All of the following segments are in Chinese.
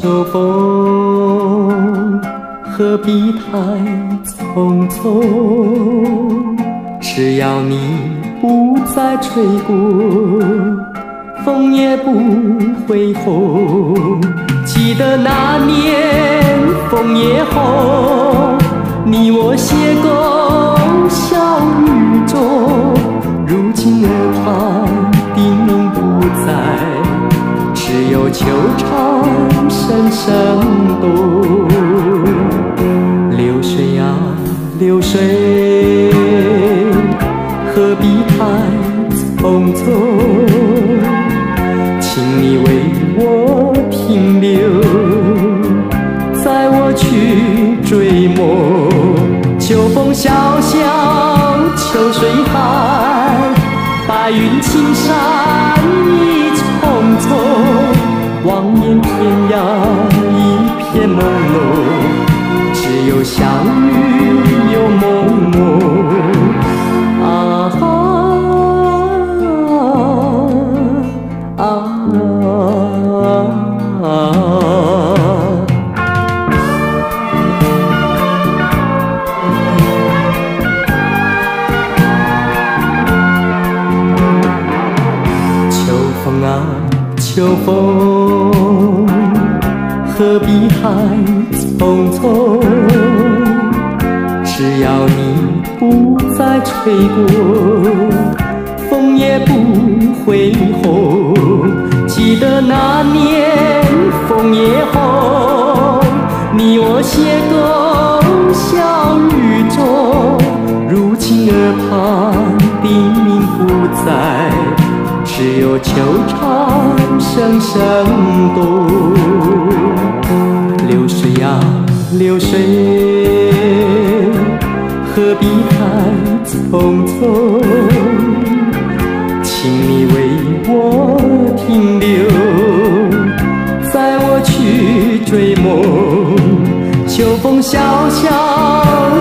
秋风何必太匆匆只要你不再吹过。风也不会红记得那年枫叶红你我携逅笑语中如今耳畔叮咛不再只有秋蝉声声动。流水呀流水，何必太匆匆？请你为我停留，载我去追梦。秋风萧萧，秋水寒，白云青山片朦胧。只有相遇又朦胧啊啊啊！秋风啊，秋风，何必太匆匆？只要你不再吹过，风也不会红。记得那年枫叶红，你我邂逅小雨中。如今耳畔的鸣不再，只有秋蝉声声动。流水，何必太匆匆？请你为我停留，载我去追梦。秋风萧萧，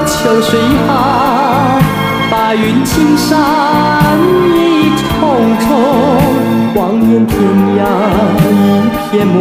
秋水寒，白云青山一重重，望眼天涯一片朦